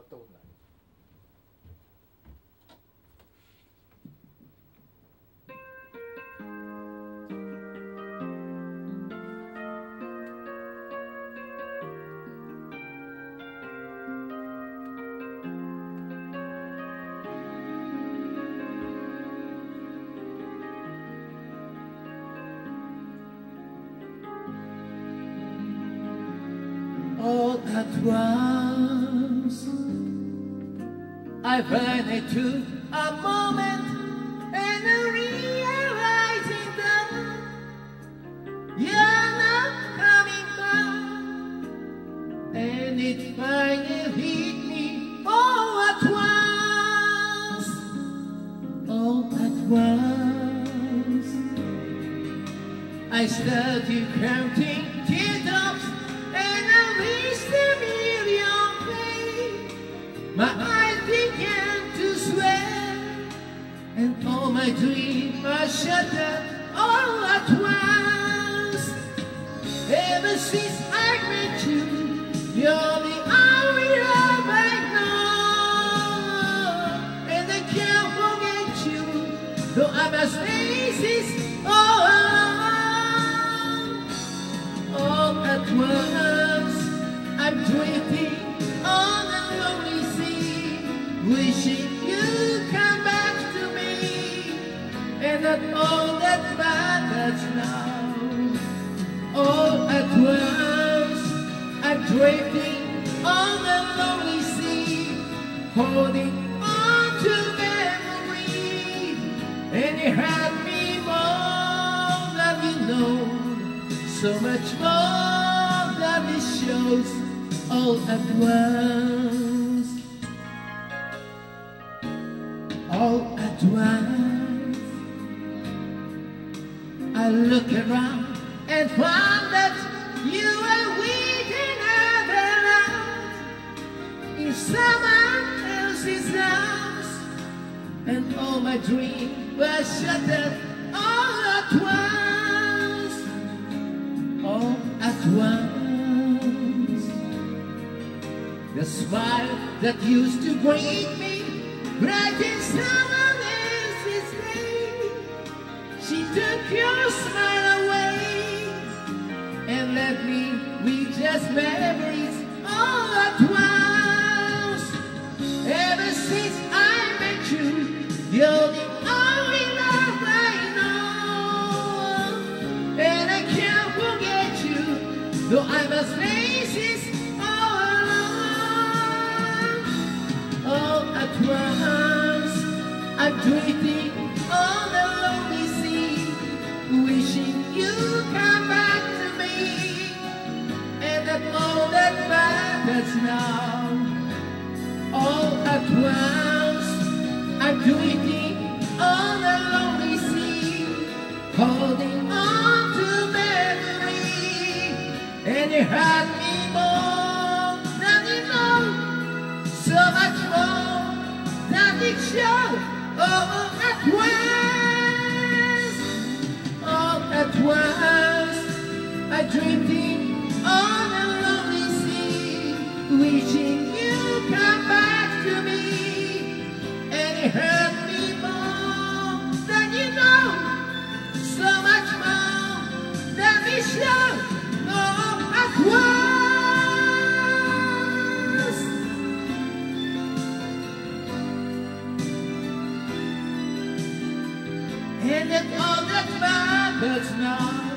ったこ all at once. I finally took a moment and I realizing that you're not coming back. And it finally hit me all at once, all at once. I started counting teardrops My eyes began to sweat and all my dreams are shattered all at once. Ever since I met you, you're all at once, I'm drifting on lonely sea, holding on to memory, and had me more than you know, so much more than it shows. All at once, all at once. I look around and found that you were with another love in someone else's arms, and all my dreams were shattered all at once, all at once. The smile that used to greet me brightened someone else's your smile away and left me with just memories all at once. Ever since I met you, you're the only love I know. And I can't forget you, though I must face this all alone. All at once, I'm drifting matters now. All at once, I'm drifting on a lonely sea, holding on to memory, and That all that matters now